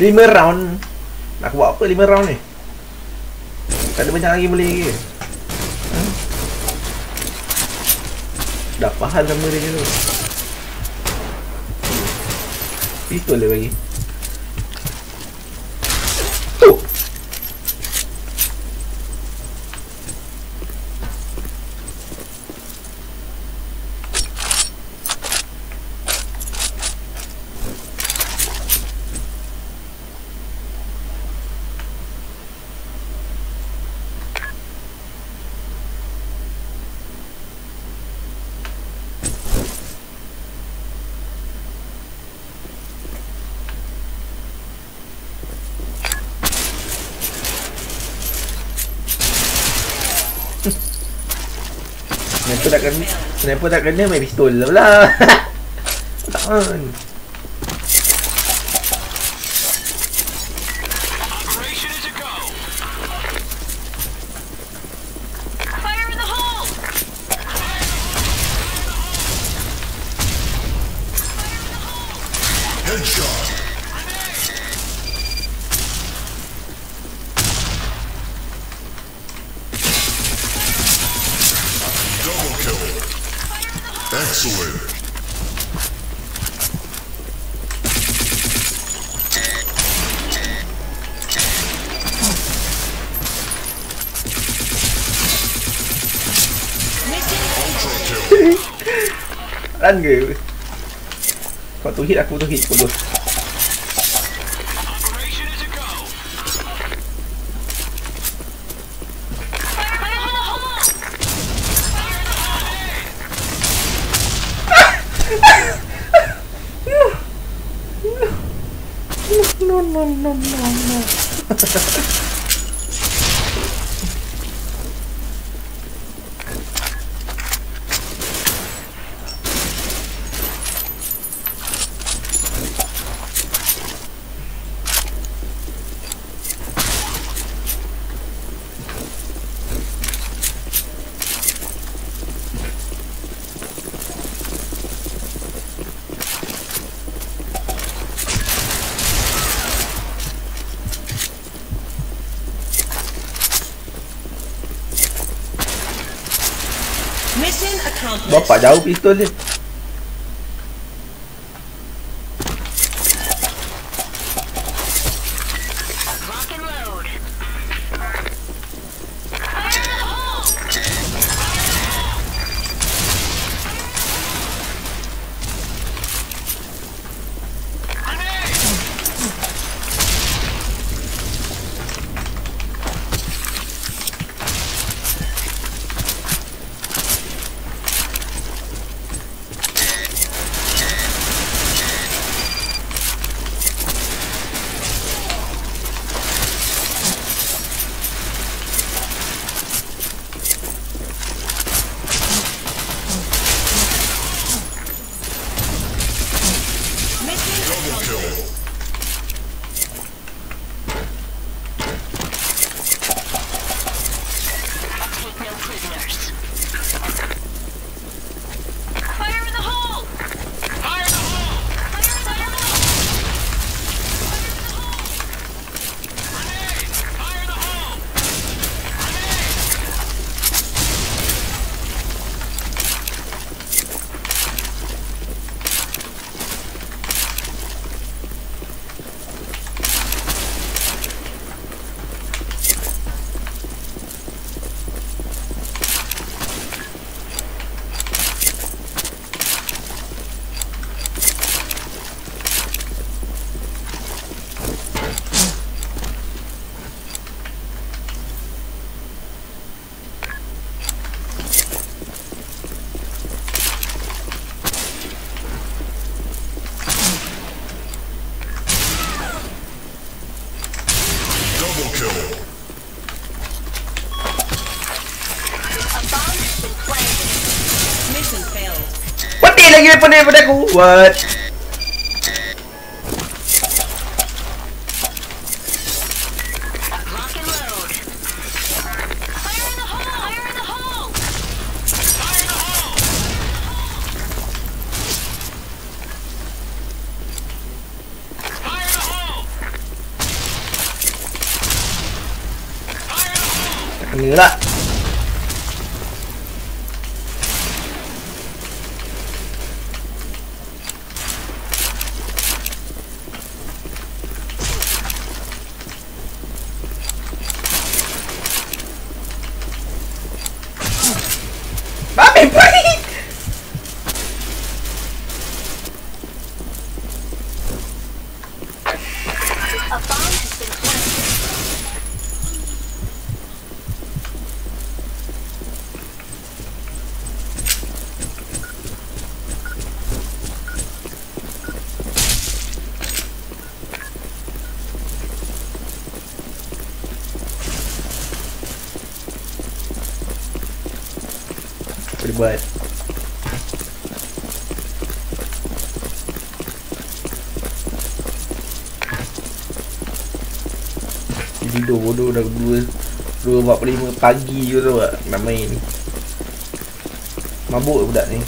lima round. Aku buat apa lima round ni? Tak ada banyak lagi boleh ke hmm? Dah faham sama dia tu. Pistol dia bagi. Sniper agad niya, may pistol. Wala! Saan? ke? Kau tu hit aku tu hit bodoh. bapak jauh pistol dia. What? Pagi je tau tak Nak main. Mabuk budak ni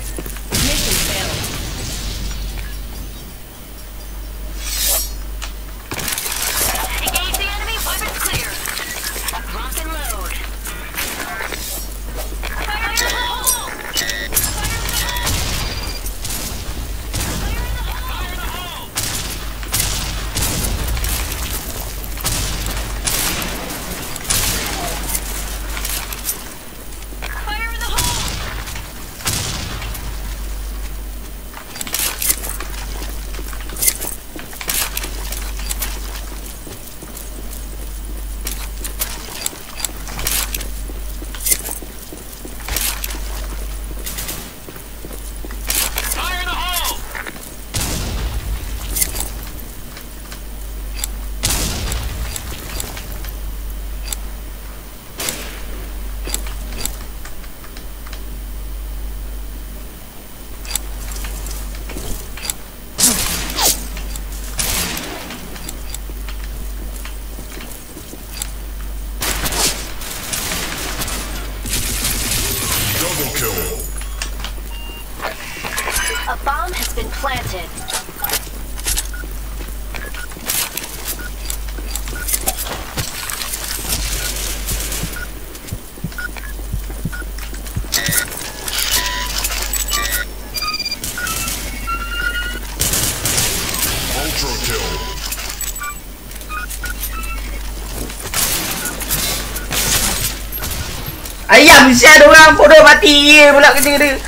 Sial ada orang bodoh mati je pula kerja dia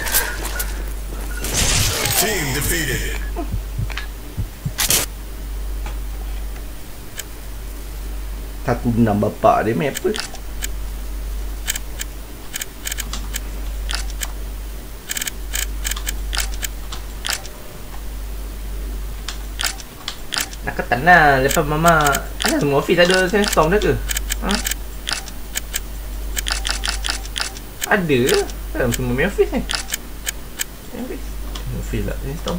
Team defeated. Aku enam bapak dia main apa Nak ketan lah Lepas mama Ada semua office ada sandstorm dah ke? Ada Dalam semua main office ni? Main office? Main Office lah sandstorm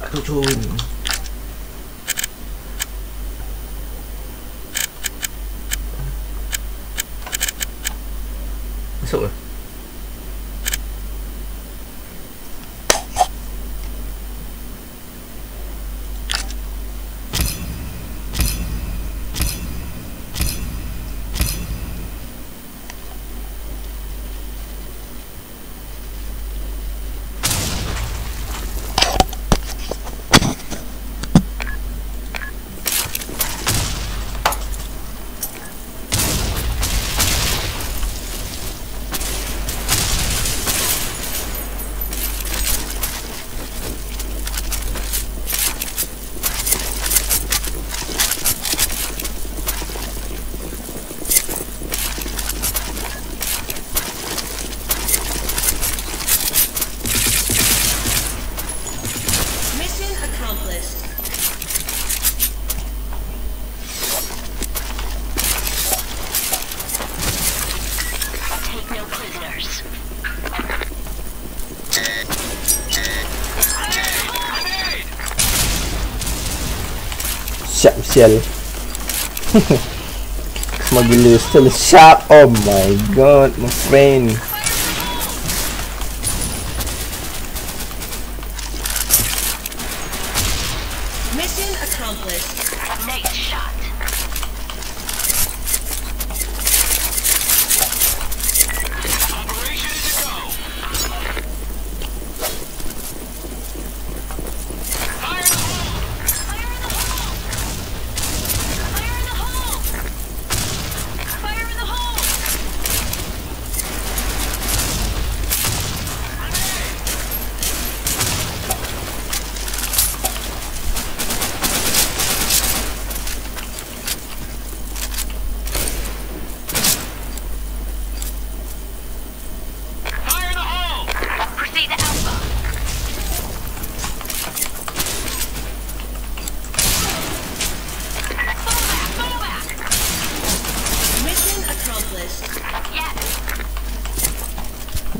Aduh cun Masuk ke? dollars. Shop shell. Magilus shot. Oh my god, my friend.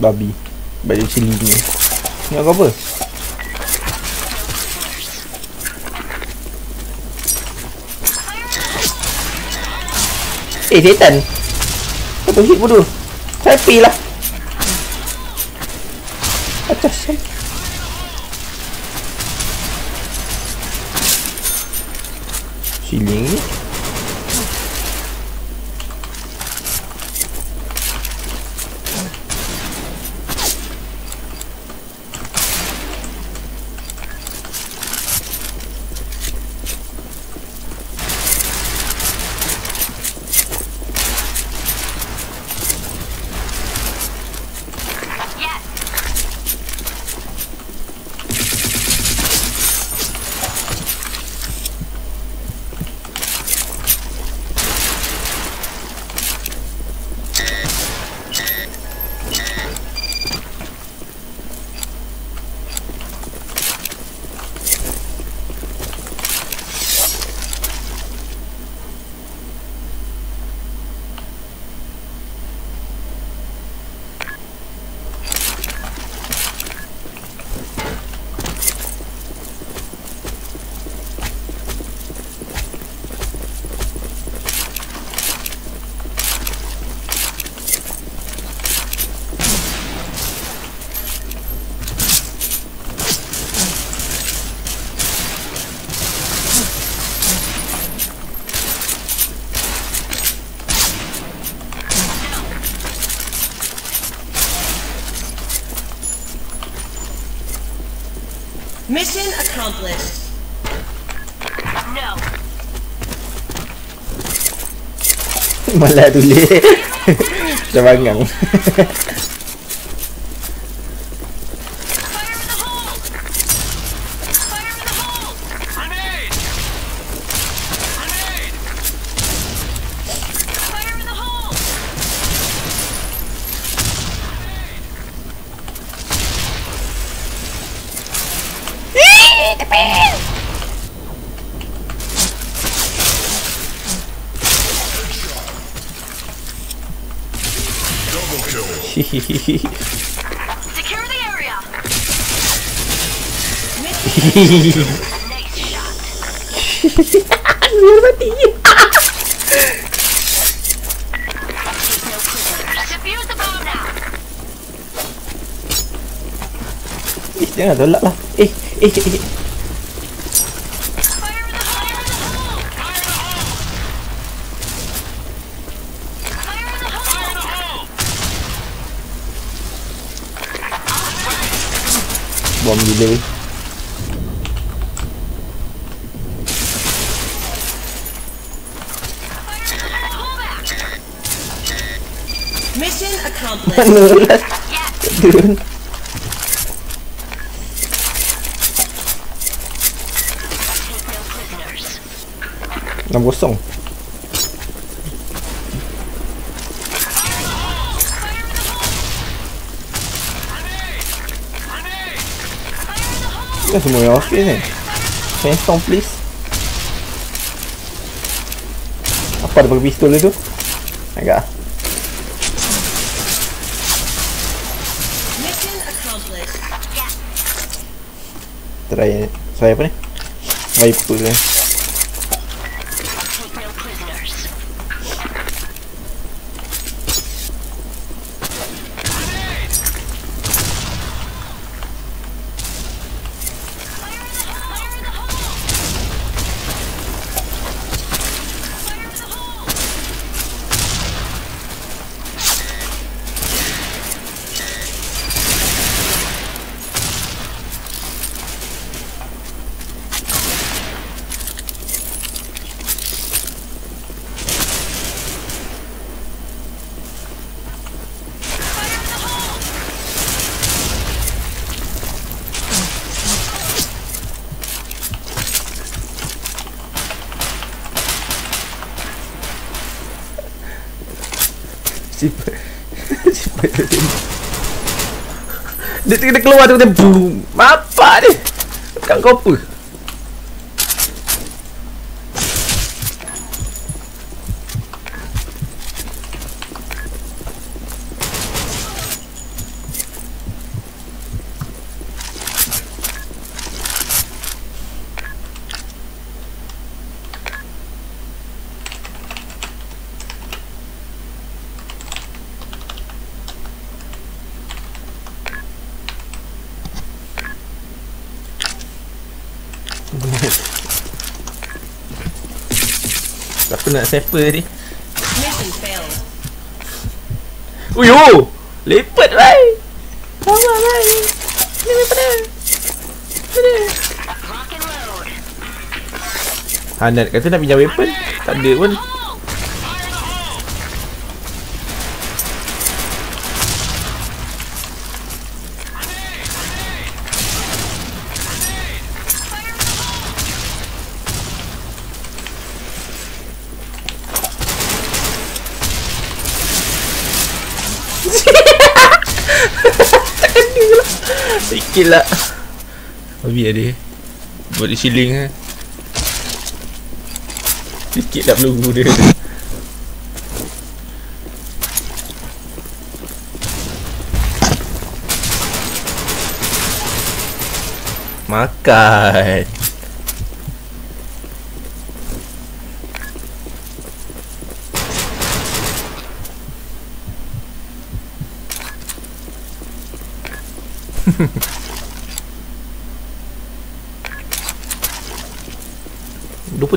Babi. Balik sini ni. Kau apa? Eh, setan. Satu hit bodoh. Happy lah. Atas. Siling ni. Yes! Mission accomplished. No! Malah tulis. Dah bangang. Secure the area! Mission Nice shot! Biar mati. Defuse the bomb now! Eh, jangan tolak lah. Eh, eh, eh. eh. Fire in the hole! Fire in the hole! Fire in the hole! Fire in the hole. Bom gila. weh. Pull back! Mission accomplished. Mana lah. Yes! Turun. Take no prisoners. Enam kosong. Kan semua yang office ni. Sandstorm please. Apa ada pakai pistol tu? Agak. Mission accomplished. Cepat. Cepat. Dia kena keluar tu dia boom. Apa ni? Kat kau Siapa nak sepa ni? Uyo! Rai! Bawa rai! Ni daripada! Mana? Rock and load. Hanat kata nak pinjam weapon Tak ada pun Sikit lah. Habis ada. Buat dia shilling lah Sikit tak peluru dia Makan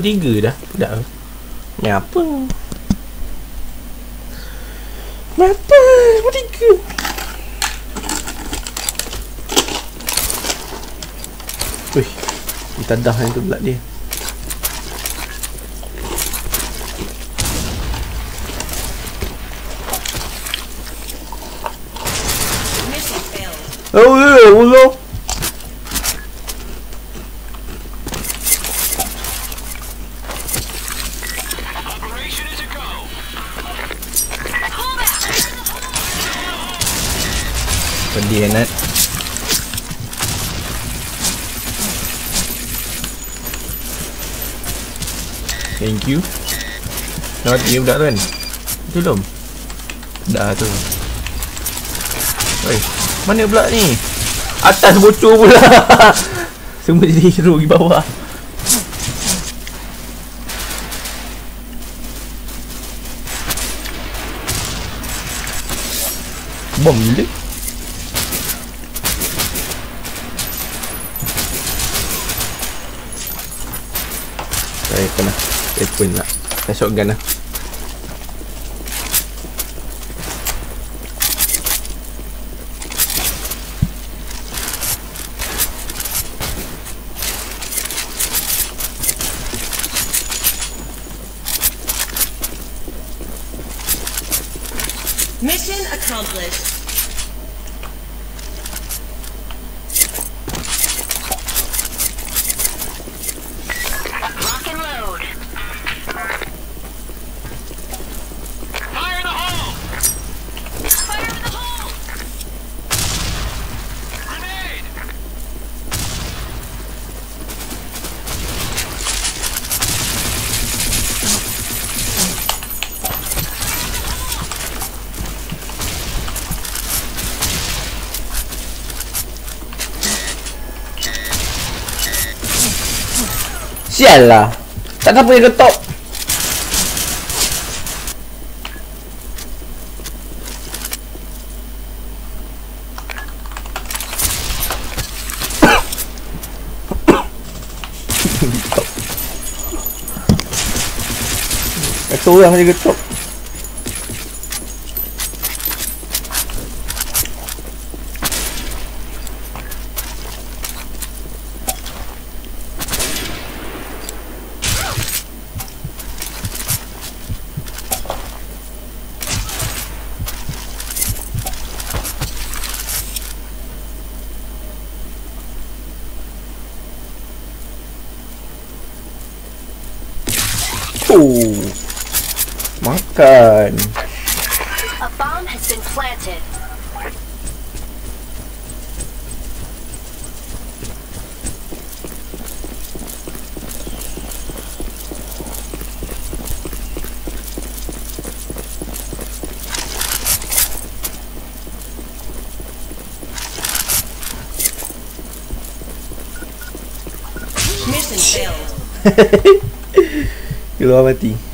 tiga dah. Dah Ni apa? Ni apa puluh tiga. Wih Kita dah yang tu pula dia Pedih Nat? Thank you. Not dia budak tu kan? Belum? Dah tu. Oi, mana pula ni? Atas bocor pula. Semua jadi hero di bawah. Bom gila Saya kena weapon lah. Shotgun lah Sial lah Tak siapa yang ketok Satu orang je ketok Oh Makan A bomb has been planted. Mission failed. Keluar mati.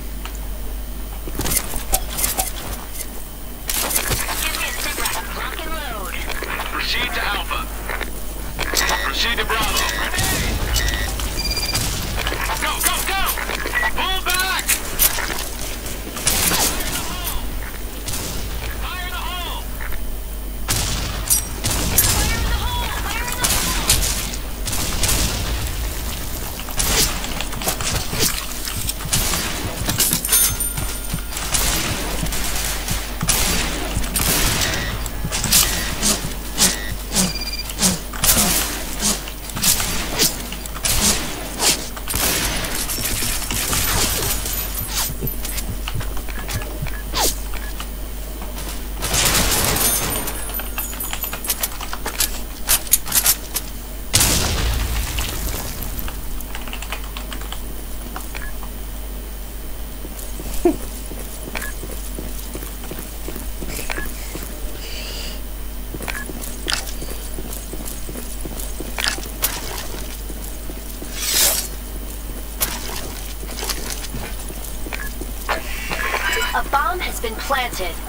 Planted.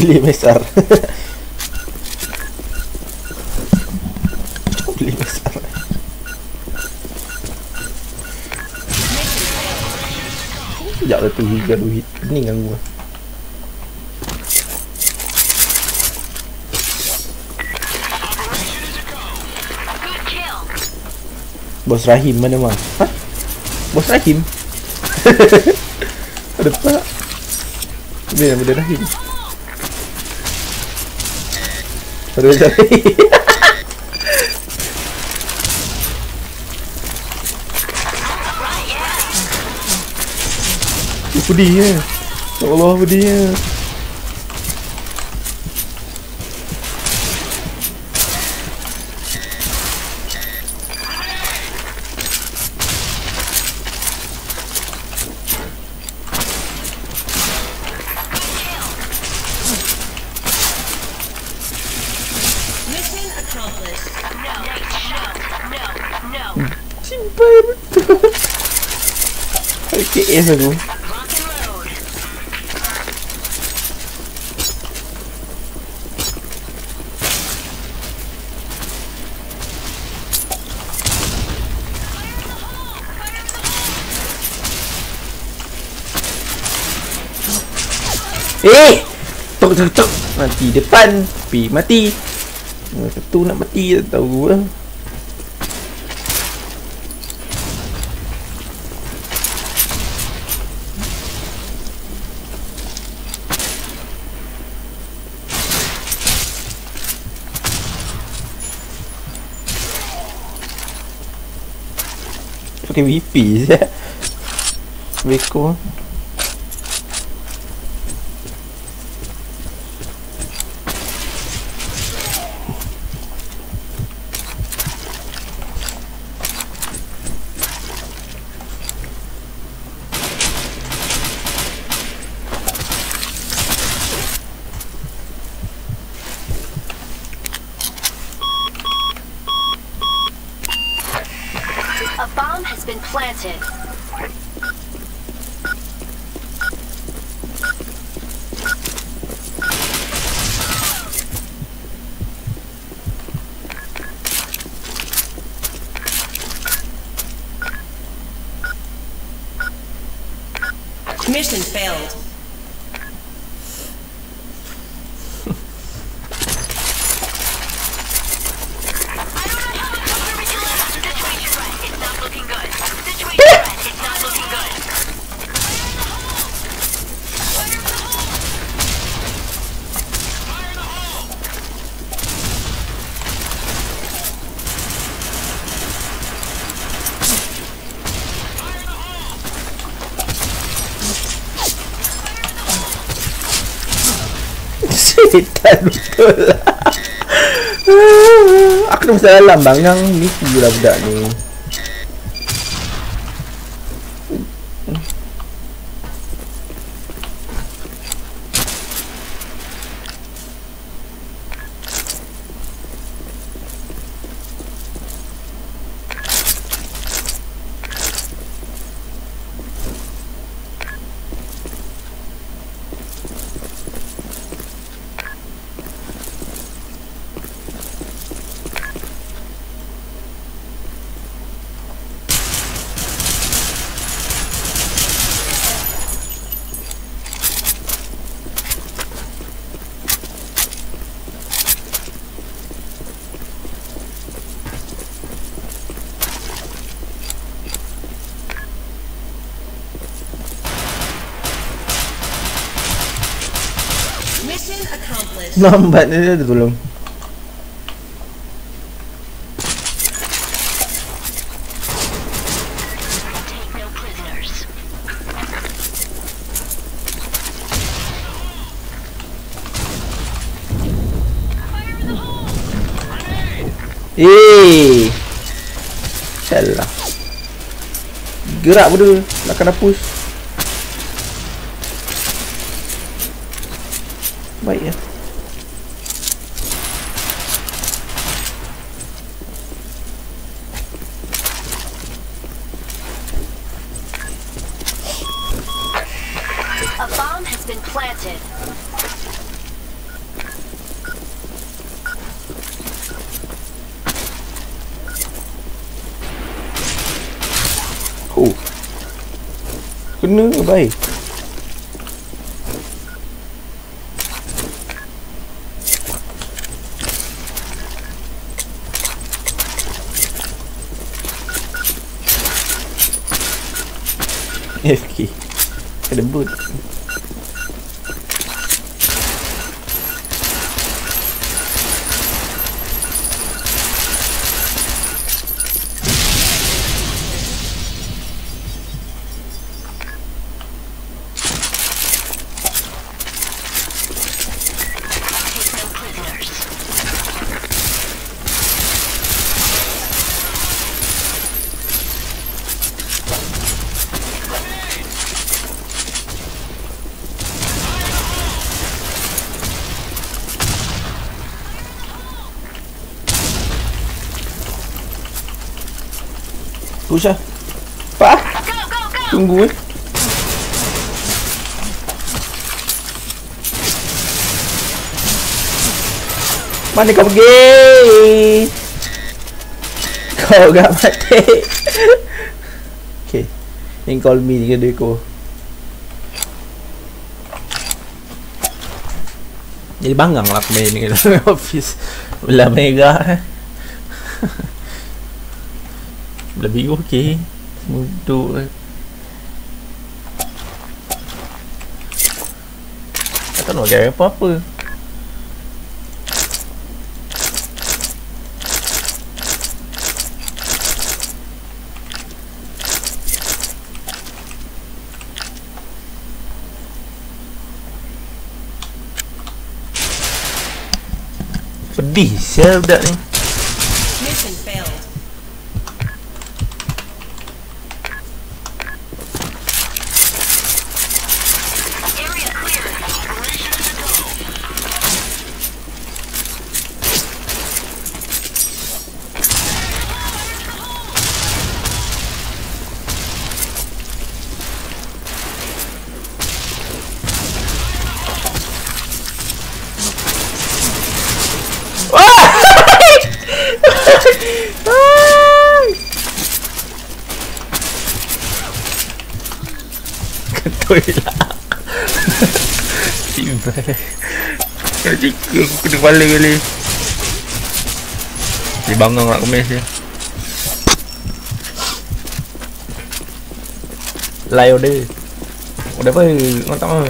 Bilik besar. Bilik besar. Sekejap lah tu gaduh hit. Pening kan gua. Kill. Bos Rahim mana mah? Ha? Bos Rahim? Ada tak? Dia nama dia Rahim. Ada macam ni. Eh, Pedih ya. Ya Allah pedih ya. KS aku. Eh! Tok tok tok. Mati depan. Pi mati. Satu nak mati tak tahu lah. Pakai VP je. Beko. Setan betul lah. Aku dah masuk dalam bang. Yang nipu lah budak ni Lambat ni dia tolong! Eh Salah Gerak bodoh Nak kena push planted. Oh Kena baik Push lah go! Tunggu eh. Mana kau pergi? Kau gak mati. Okay Yang call me dengan dia kau Jadi bangang lah aku main dengan office. Belah merah eh Biru okey. Duduk eh. Tak nak gaya apa-apa. Pedih siapa budak ni Ketui lah. Tiba Jadi aku kena kepala kali. Dia bangang nak kemis dia. Lai order. Order apa? Kau tak mahu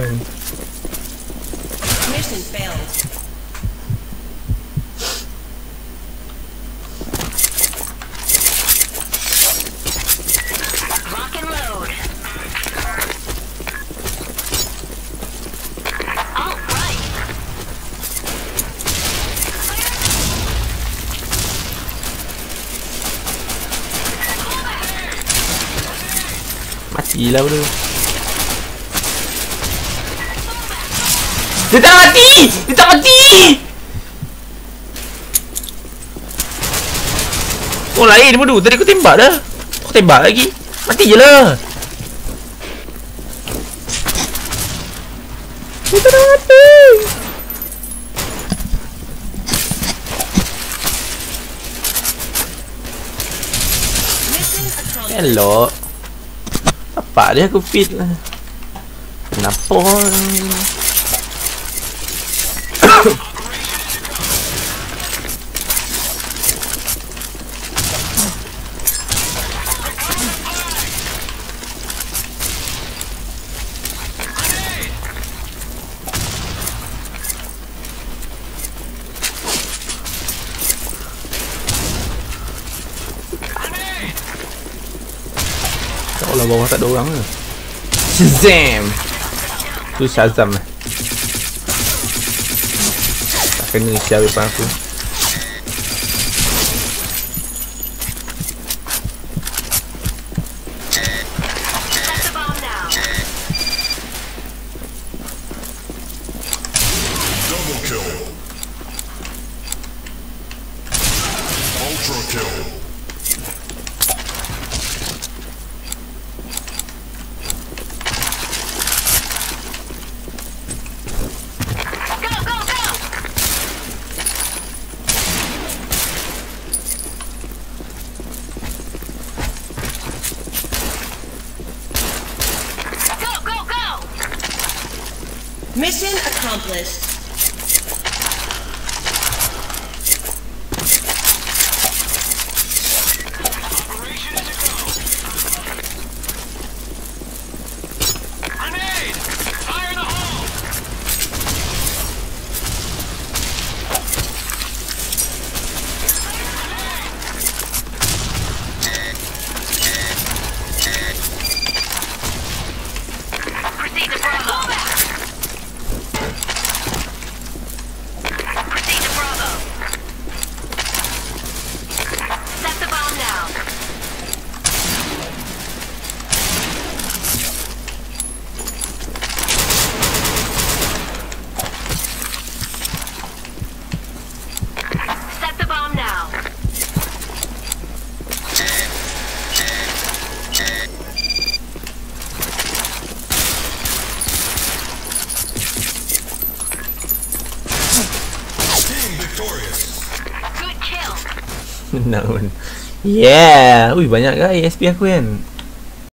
Matilah bro Dia tak mati! Dia tak mati! Oh lain bodoh. Tadi aku tembak dah. Aku tembak lagi. Mati je lah. Dia tak mati. Mission Apa dia aku fit lah. Kenapa Seolah bawah tak ada orang ke Shazam! Tu Shazam. Lah Tak kena share depan aku Menang pun Yeah. Ui banyak guys SP aku kan